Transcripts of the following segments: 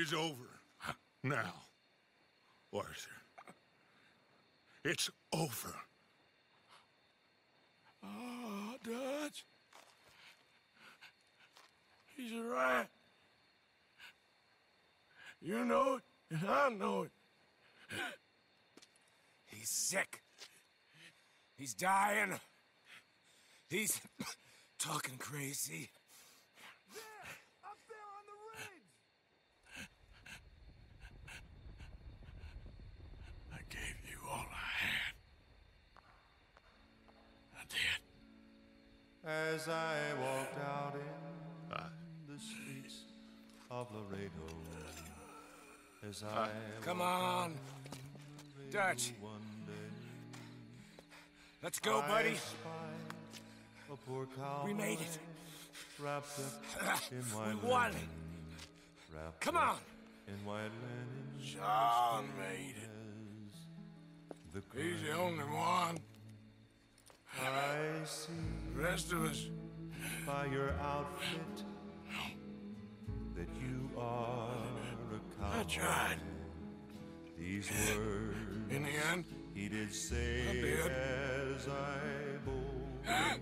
is over. Now, Arthur. It's over. Oh, Dutch. He's right. You know it, and I know it. He's sick. He's dying. He's talking crazy. Up there on the ridge! I gave you all I had. I did. As I walked out in ah. the streets of Laredo, as ah, I Come on. Dutch, one day, let's go, buddy. We made it. wrapped up in white We won. Come on. in white linen. John made it. The He's the only one. I see The rest of us, by your outfit that you are a cowboy. I tried. These words In the end, he did say I did. as I boldly ah,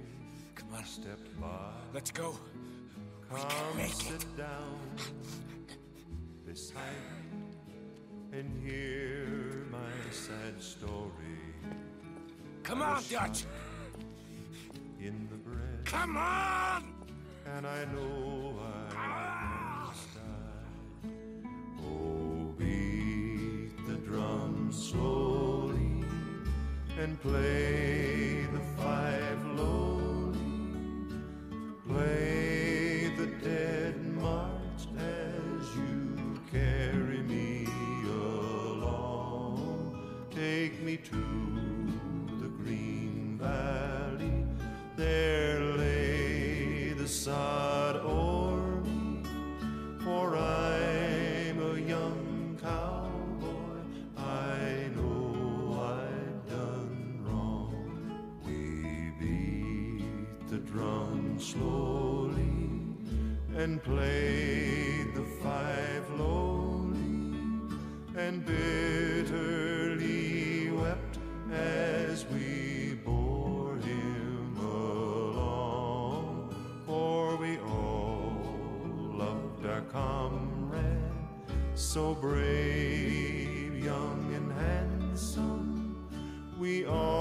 Come on, stepped by. let's go. Come make sit down beside me and hear my sad story Come on, Dutch. In the bread. come on! and I know I must die. Oh, beat the drum slowly and play slowly and played the five lonely and bitterly wept as we bore him along. For we all loved our comrade, so brave, young, and handsome. We all